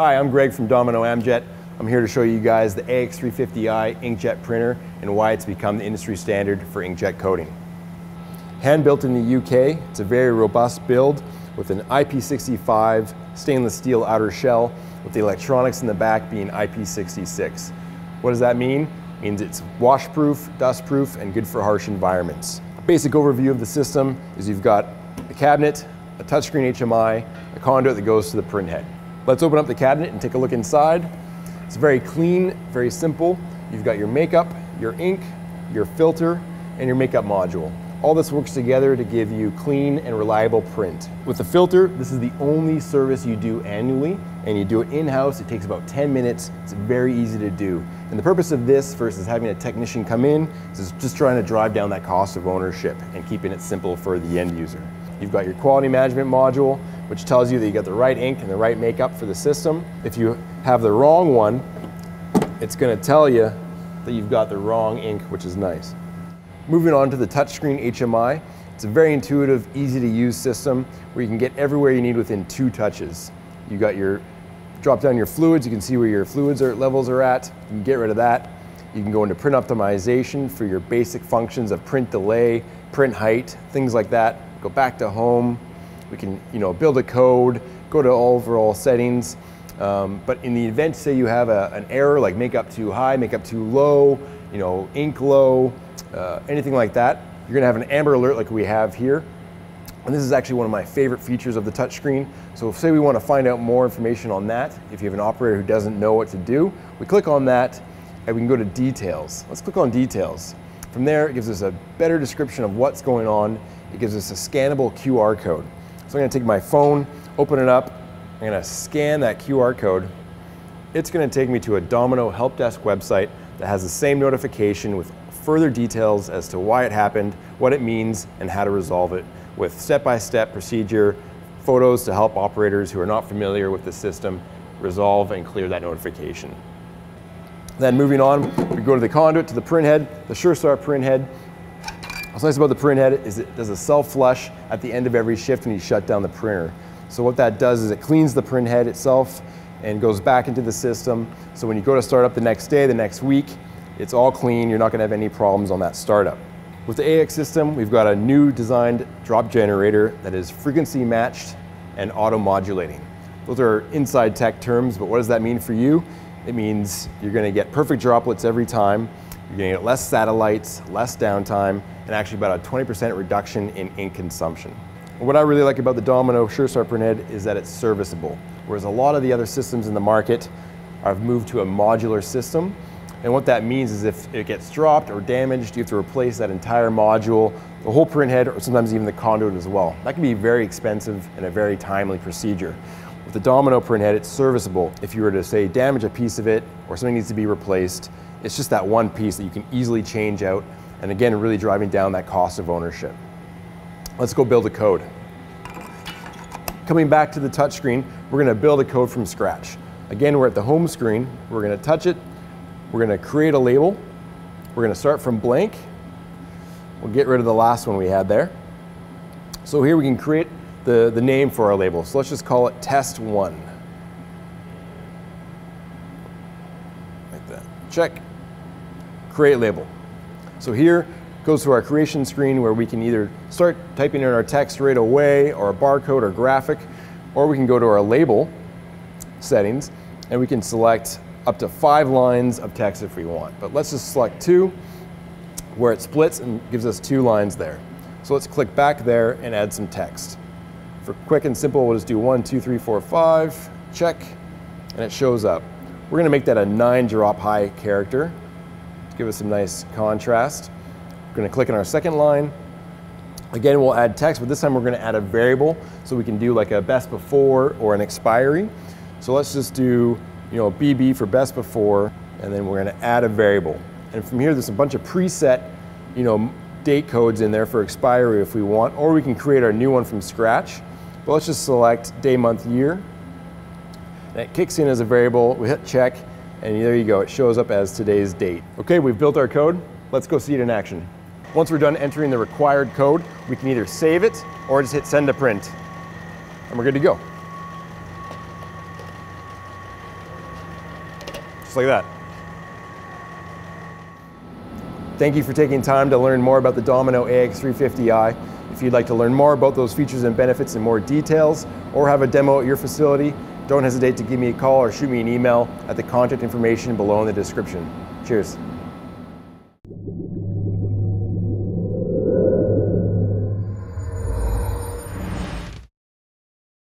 Hi, I'm Greg from Domino Amjet. I'm here to show you guys the AX350i inkjet printer and why it's become the industry standard for inkjet coding. Hand built in the UK, it's a very robust build with an IP65 stainless steel outer shell with the electronics in the back being IP66. What does that mean? It means it's washproof, dustproof, and good for harsh environments. A basic overview of the system is you've got a cabinet, a touchscreen HMI, a conduit that goes to the print head. Let's open up the cabinet and take a look inside. It's very clean, very simple. You've got your makeup, your ink, your filter, and your makeup module. All this works together to give you clean and reliable print. With the filter, this is the only service you do annually, and you do it in-house. It takes about 10 minutes. It's very easy to do. And the purpose of this versus having a technician come in is just trying to drive down that cost of ownership and keeping it simple for the end user. You've got your quality management module, which tells you that you got the right ink and the right makeup for the system. If you have the wrong one, it's gonna tell you that you've got the wrong ink, which is nice. Moving on to the touchscreen HMI, it's a very intuitive, easy to use system where you can get everywhere you need within two touches. You got your, drop down your fluids, you can see where your fluids are, levels are at, you can get rid of that. You can go into print optimization for your basic functions of print delay, print height, things like that. Go back to home, we can you know, build a code, go to overall settings, um, but in the event, say you have a, an error like make up too high, make up too low, you know, ink low, uh, anything like that, you're gonna have an amber alert like we have here. And this is actually one of my favorite features of the touchscreen. So say we wanna find out more information on that, if you have an operator who doesn't know what to do, we click on that and we can go to details. Let's click on details. From there, it gives us a better description of what's going on. It gives us a scannable QR code. So I'm gonna take my phone, open it up, I'm gonna scan that QR code. It's gonna take me to a Domino help desk website that has the same notification with further details as to why it happened, what it means, and how to resolve it with step-by-step -step procedure, photos to help operators who are not familiar with the system resolve and clear that notification. Then moving on, we go to the conduit, to the print head, the SureStart print head. What's nice about the print head is it does a self-flush at the end of every shift when you shut down the printer. So what that does is it cleans the print head itself and goes back into the system. So when you go to start up the next day, the next week, it's all clean. You're not gonna have any problems on that startup. With the AX system, we've got a new designed drop generator that is frequency matched and auto modulating. Those are inside tech terms, but what does that mean for you? It means you're gonna get perfect droplets every time. You're gonna get less satellites, less downtime, and actually about a 20% reduction in ink consumption. What I really like about the Domino SureStart Printhead is that it's serviceable, whereas a lot of the other systems in the market have moved to a modular system. And what that means is if it gets dropped or damaged, you have to replace that entire module, the whole printhead, or sometimes even the conduit as well. That can be very expensive and a very timely procedure. With the Domino printhead, it's serviceable. If you were to say damage a piece of it or something needs to be replaced, it's just that one piece that you can easily change out and again, really driving down that cost of ownership. Let's go build a code. Coming back to the touchscreen, we're gonna build a code from scratch. Again, we're at the home screen. We're gonna touch it. We're gonna create a label. We're gonna start from blank. We'll get rid of the last one we had there. So here we can create the, the name for our label. So let's just call it test one. Like that. Check. Create label. So here goes to our creation screen where we can either start typing in our text right away or a barcode or graphic, or we can go to our label settings and we can select up to five lines of text if we want. But let's just select two where it splits and gives us two lines there. So let's click back there and add some text. For quick and simple, we'll just do one, two, three, four, five, check, and it shows up. We're gonna make that a nine drop high character give us some nice contrast. We're gonna click on our second line. Again, we'll add text, but this time we're gonna add a variable so we can do like a best before or an expiry. So let's just do, you know, BB for best before, and then we're gonna add a variable. And from here, there's a bunch of preset, you know, date codes in there for expiry if we want, or we can create our new one from scratch. But let's just select day, month, year. And it kicks in as a variable, we hit check, and there you go, it shows up as today's date. Okay, we've built our code. Let's go see it in action. Once we're done entering the required code, we can either save it or just hit send to print. And we're good to go. just like that. Thank you for taking time to learn more about the Domino AX350i. If you'd like to learn more about those features and benefits in more details or have a demo at your facility, don't hesitate to give me a call or shoot me an email at the contact information below in the description. Cheers.